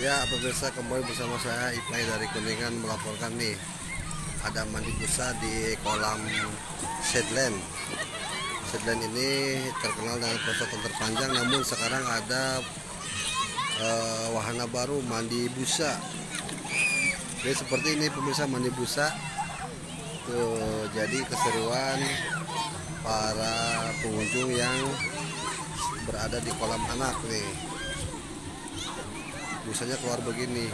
Ya pemirsa kembali bersama saya Ipai dari Kuningan melaporkan nih ada mandi busa di kolam Sedland. Sedland ini terkenal dengan perosotan terpanjang namun sekarang ada eh, wahana baru mandi busa. Jadi seperti ini pemirsa mandi busa. Tuh, jadi keseruan para pengunjung yang berada di kolam anak nih busanya keluar begini.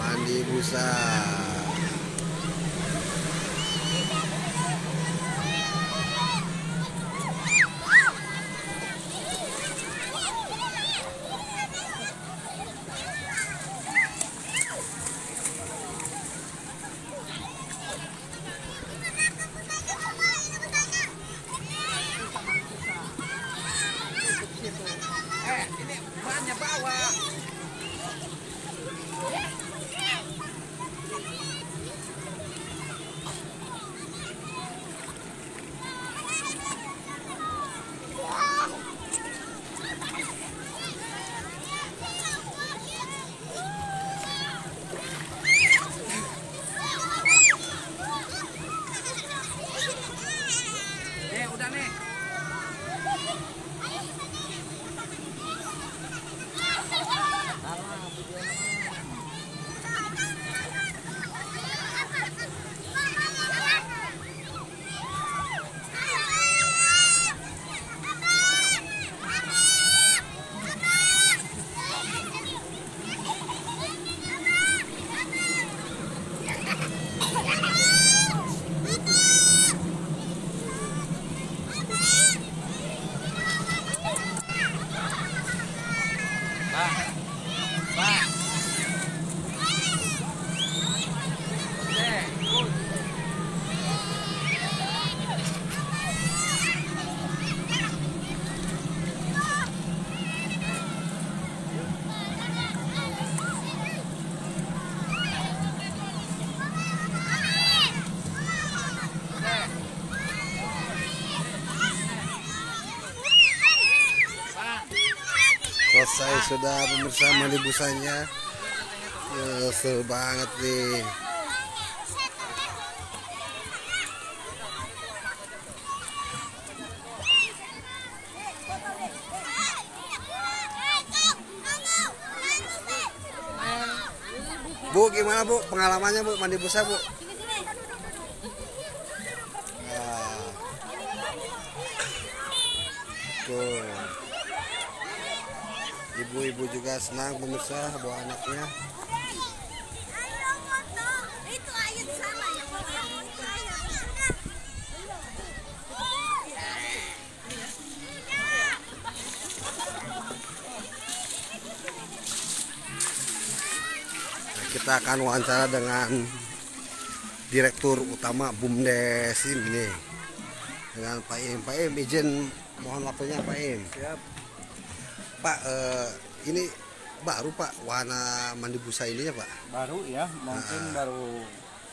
Mandi busa sudah pemirsa mandi busanya. Ya, seru banget nih. Bu gimana bu? Pengalamannya bu? Mandi busa bu Ah. Tuh. Ibu-ibu juga senang pemirsa bawa anaknya. Kita akan wawancara dengan Direktur Utama BUMDes ini dengan Pak Im. Pak Im izin mohon waktunya Pak Im. Siap. Pak eh, ini baru Pak wahana mandi busa ini ya Pak. baru ya mungkin baru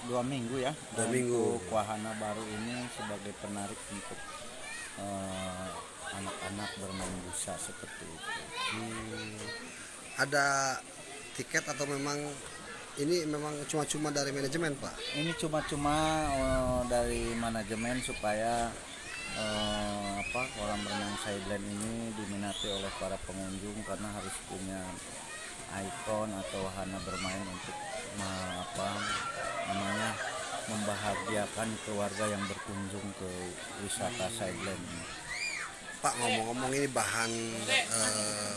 dua minggu ya Dua minggu. wahana baru ini sebagai penarik untuk eh, anak-anak bermain busa seperti itu Hmm, ada tiket atau memang ini memang cuma-cuma dari manajemen Pak? ini cuma-cuma eh, dari manajemen supaya eh, apa kolam renang sideline ini diminati oleh para pengunjung karena harus punya ikon atau wahana bermain untuk apa namanya membahagiakan keluarga yang berkunjung ke wisata sideline ini. Pak ngomong-ngomong ini bahan eh,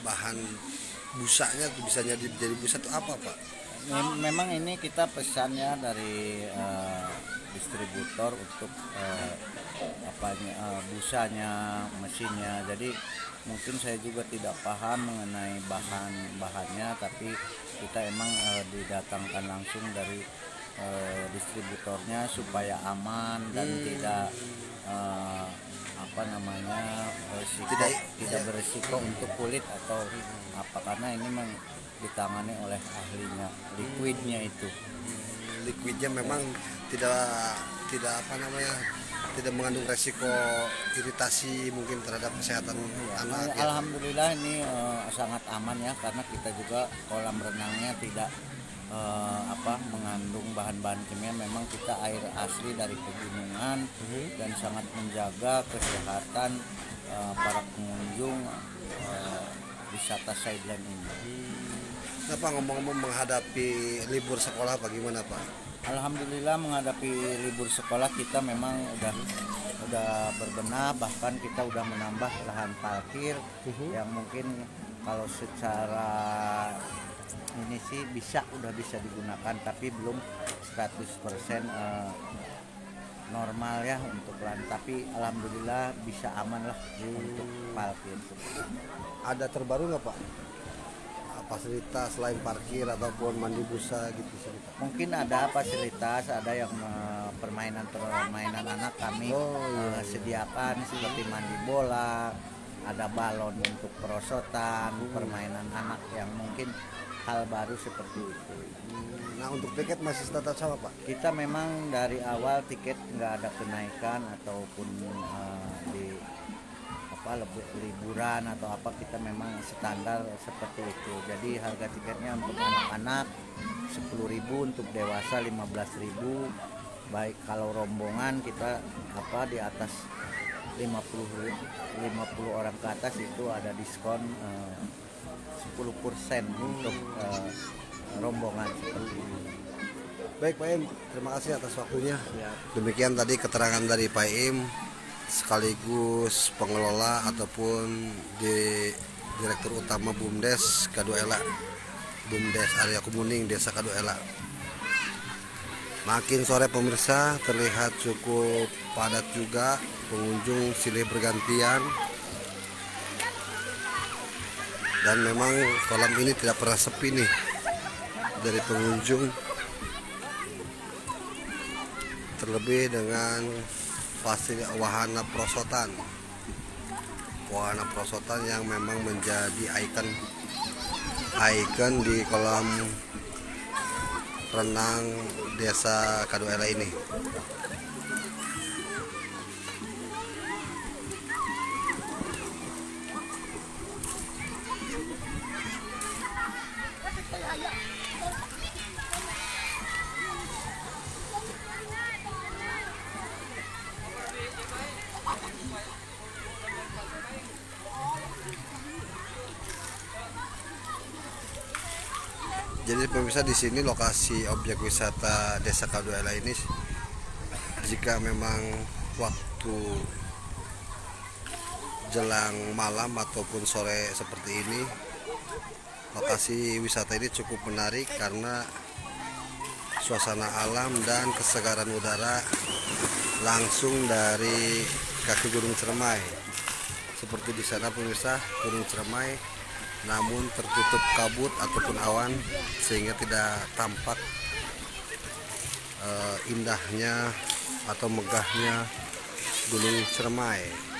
bahan busanya tuh bisa jadi jadi busa tuh apa Pak? Mem- memang ini kita pesannya dari eh, distributor untuk eh, apanya eh, busanya mesinnya. Jadi mungkin saya juga tidak paham mengenai bahan bahannya tapi kita emang eh, didatangkan langsung dari eh, distributornya supaya aman dan tidak eh, apa namanya resiko, Tidak, tidak, ya. beresiko untuk kulit atau apa. Karena ini memang ditangani oleh ahlinya liquidnya itu. Liquidnya memang tidak tidak apa namanya tidak mengandung resiko iritasi mungkin terhadap kesehatan anak ya. Alhamdulillah ini eh, sangat aman ya karena kita juga kolam renangnya tidak eh, apa mengandung bahan-bahan kimia memang kita air asli dari pegunungan dan sangat menjaga kesehatan eh, para pengunjung eh, wisata Sideland ini. Kenapa ngomong-ngomong menghadapi libur sekolah bagaimana Pak? Alhamdulillah menghadapi libur sekolah kita memang udah udah berbenah bahkan kita udah menambah lahan parkir. Yang mungkin kalau secara ini sih bisa udah bisa digunakan tapi belum 100% eh, normal ya untuk lahan. Tapi alhamdulillah bisa aman lah untuk parkir. Ada terbaru nggak Pak? Fasilitas selain parkir ataupun mandi busa gitu sih. mungkin ada fasilitas ada yang eh, permainan-permainan anak kami Oh, iya, eh, sediakan seperti mandi bola ada balon untuk perosotan permainan anak yang mungkin hal baru seperti itu Nah untuk tiket masih tetap sama Pak? kita memang dari awal tiket nggak ada kenaikan ataupun eh, di apa liburan atau apa kita memang standar seperti itu jadi harga tiketnya untuk anak-anak 10.000 untuk dewasa 15.000 baik kalau rombongan kita apa di atas 50 50 orang ke atas itu ada diskon eh, 10% untuk eh, rombongan seperti itu. Baik Pak Im, terima kasih atas waktunya. Ya. Demikian tadi keterangan dari Pak Im sekaligus pengelola ataupun di Direktur Utama BUMDes Kaduela. BUMDes Area Kumuning Desa Kaduela. Makin sore pemirsa terlihat cukup padat juga. Pengunjung silih bergantian. Dan memang kolam ini tidak pernah sepi nih dari pengunjung. Terlebih dengan fasilitas wahana perosotan wahana perosotan yang memang menjadi ikon. Ikon di kolam renang desa Kaduela ini Jadi pemirsa di sini lokasi objek wisata Desa Kaduela ini jika memang waktu jelang malam ataupun sore seperti ini lokasi wisata ini cukup menarik karena suasana alam dan kesegaran udara langsung dari kaki Gunung Cermai. Seperti di sana pemirsa Gunung Cermai namun tertutup kabut ataupun awan sehingga tidak tampak eh, indahnya atau megahnya Gunung Cermai.